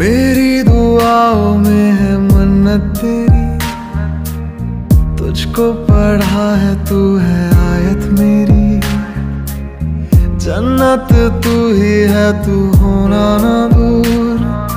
मेरी दुआओं में है मन्नत तेरी। तुझको पढ़ा है, तू है आयत मेरी। जन्नत तू ही है, तू होना ना